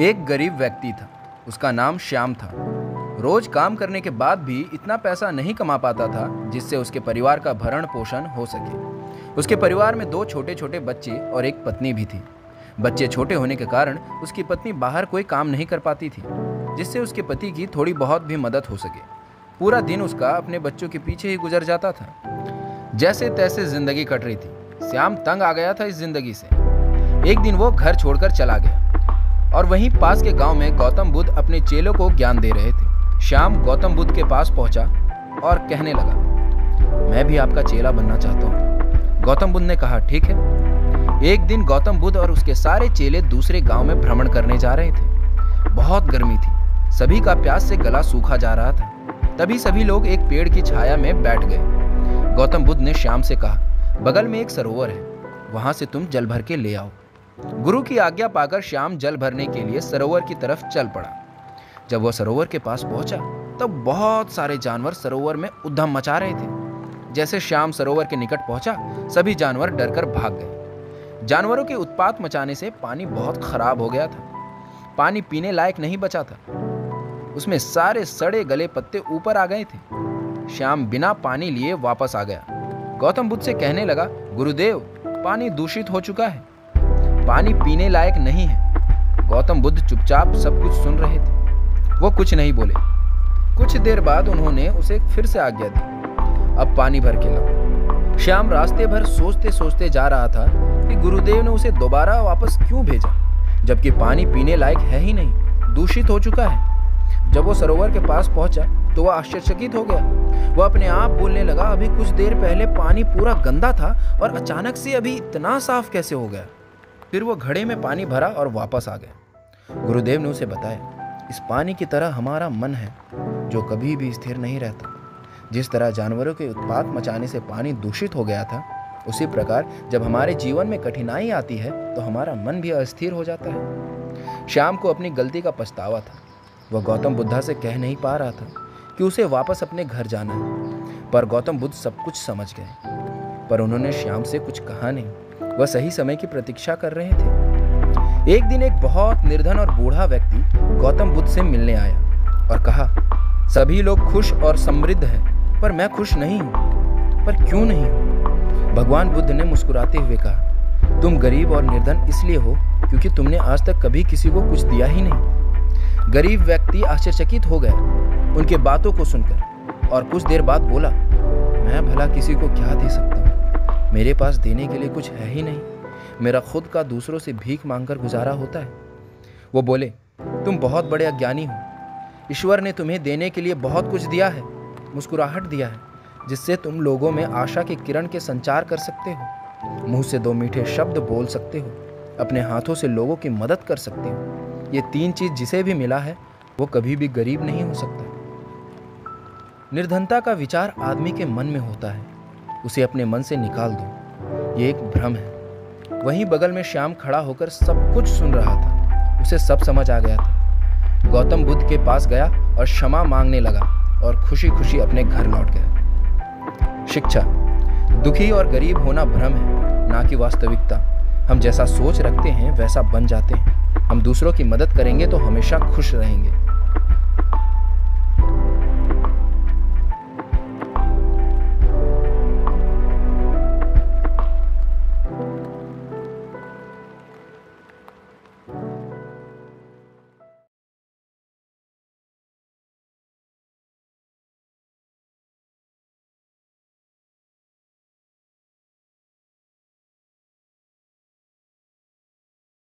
एक गरीब व्यक्ति था। उसका नाम श्याम था। रोज काम करने के बाद भी इतना पैसा नहीं कमा पाता था, जिससे उसके परिवार का भरण पोषण हो सके। उसके परिवार में दो छोटे छोटे बच्चे और एक पत्नी भी थी। बच्चे छोटे होने के कारण उसकी पत्नी बाहर कोई काम नहीं कर पाती थी, जिससे उसके पति की थोड़ी बहुत भी मदद हो सके। पूरा दिन उसका अपने बच्चों के पीछे ही गुजर जाता था। जैसे तैसे ज़िंदगी कट रही थी। श्याम तंग आ गया था इस ज़िंदगी से। एक दिन वो घर छोड़कर चला गया। और वहीं पास के गाँव में गौतम बुद्ध अपने चेलों को ज्ञान दे रहे थे। श्याम गौतम बुद्ध के पास पहुँचा और कहने लगा, मैं भी आपका चेला बनना चाहता हूँ। गौतम बुद्ध ने कहा, ठीक है। एक दिन गौतम बुद्ध और उसके सारे चेले दूसरे गाँव में भ्रमण करने जा रहे थे। बहुत गर्मी थी। सभी का प्यास से गला सूखा जा रहा था। तभी सभी लोग एक पेड़ की छाया में बैठ गए। गौतम बुद्ध ने श्याम से कहा, बगल में एक सरोवर है। वहाँ से तुम जल भर के ले आओ। गुरु की आज्ञा पाकर श्याम जल भरने के लिए सरोवर की तरफ़ चल पड़ा। जब वह सरोवर के पास पहुँचा, तब बहुत सारे जानवर सरोवर में उद्धम मचा रहे थे। जैसे श्याम सरोवर के निकट पहुँचा, सभी जानवर डरकर भाग गए। जानवरों के उत्पात मचाने से पानी बहुत खराब हो गया था। पानी पीने लायक नहीं बचा था। उसमें सारे सड़े गले पत्ते ऊपर आ गए थे। श्याम बिना पानी लिए वापस आ गया। गौतम बुद्ध से कहने लगा, गुरुदेव, पानी दूषित हो चुका है। पानी पीने लायक नहीं है। गौतम बुद्ध चुपचाप सब कुछ सुन रहे थे। वो कुछ नहीं बोले। कुछ देर बाद उन्होंने उसे फिर से आज्ञा दी। अब पानी भर के लाओ। श्याम रास्ते भर सोचते सोचते जा रहा था कि गुरुदेव ने उसे दोबारा वापस क्यों भेजा? जबकि पानी पीने लायक है ही नहीं। दूषित हो चुका है। जब वो सरोवर के पास पहुँचा तो वह आश्चर्यचकित हो गया। वह अपने आप बोलने लगा, अभी कुछ देर पहले पानी पूरा गंदा था और अचानक से अभी इतना साफ़ कैसे हो गया? फिर वो घड़े में पानी भरा और वापस आ गया गुरुदेव ने उसे बताया, इस पानी की तरह हमारा मन है, जो कभी भी स्थिर नहीं रहता। जिस तरह जानवरों के उत्पात मचाने से पानी दूषित हो गया था, उसी प्रकार जब हमारे जीवन में कठिनाई आती है तो हमारा मन भी अस्थिर हो जाता है। श्याम को अपनी गलती का पछतावा था। वह गौतम बुद्धा से कह नहीं पा रहा था कि उसे वापस अपने घर जाना है, पर गौतम बुद्ध सब कुछ समझ गए। पर उन्होंने श्याम से कुछ कहा नहीं। वह सही समय की प्रतीक्षा कर रहे थे। एक दिन एक बहुत निर्धन और बूढ़ा व्यक्ति गौतम बुद्ध से मिलने आया और कहा, सभी लोग खुश और समृद्ध हैं, पर मैं खुश नहीं हूँ, पर क्यों नहीं हूँ? भगवान बुद्ध ने मुस्कुराते हुए कहा, तुम गरीब और निर्धन इसलिए हो क्योंकि तुमने आज तक कभी किसी को कुछ दिया ही नहीं। गरीब व्यक्ति आश्चर्यचकित हो गए उनके बातों को सुनकर और कुछ देर बाद बोला, मैं भला किसी को क्या दे सकता मेरे पास देने के लिए कुछ है ही नहीं। मेरा खुद का दूसरों से भीख मांगकर गुजारा होता है। वो बोले, तुम बहुत बड़े अज्ञानी हो। ईश्वर ने तुम्हें देने के लिए बहुत कुछ दिया है, मुस्कुराहट दिया है, जिससे तुम लोगों में आशा के किरण के संचार कर सकते हो। मुँह से दो मीठे शब्द बोल सकते हो, अपने हाथों से लोगों की मदद कर सकते हो। ये तीन चीज़ जिसे भी मिला है, वो कभी भी गरीब नहीं हो सकता। निर्धनता का विचार आदमी के मन में होता है। उसे अपने मन से निकाल दो। ये एक भ्रम है। वहीं बगल में श्याम खड़ा होकर सब कुछ सुन रहा था। उसे सब समझ आ गया था। गौतम बुद्ध के पास गया और क्षमा मांगने लगा और खुशी खुशी अपने घर लौट गया। शिक्षा। दुखी और गरीब होना भ्रम है, ना कि वास्तविकता। हम जैसा सोच रखते हैं, वैसा बन जाते हैं। हम दूसरों की मदद करेंगे तो हमेशा खुश रहेंगे।